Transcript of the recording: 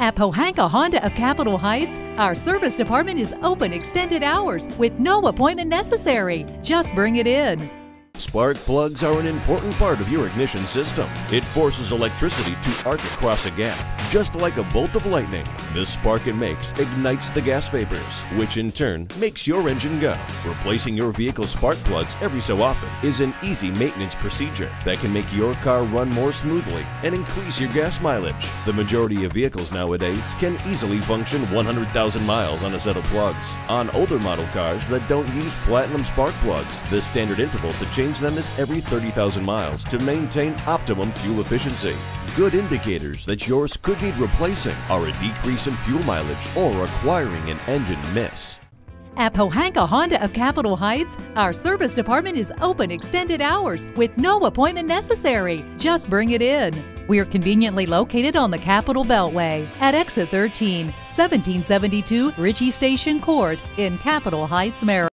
At Pohanka Honda of Capitol Heights, our service department is open extended hours with no appointment necessary. Just bring it in. Spark plugs are an important part of your ignition system. It forces electricity to arc across a gap, just like a bolt of lightning. The spark it makes ignites the gas vapors, which in turn makes your engine go. Replacing your vehicle's spark plugs every so often is an easy maintenance procedure that can make your car run more smoothly and increase your gas mileage. The majority of vehicles nowadays can easily function 100,000 miles on a set of plugs. On older model cars that don't use platinum spark plugs, the standard interval to change them is every 30,000 miles to maintain optimum fuel efficiency. Good indicators that yours could need replacing are a decrease in fuel mileage or acquiring an engine miss. At Pohanka Honda of Capitol Heights, our service department is open extended hours with no appointment necessary. Just bring it in. We're conveniently located on the Capitol Beltway at exit 13, 1772 Ritchie Station Court in Capitol Heights, Maryland.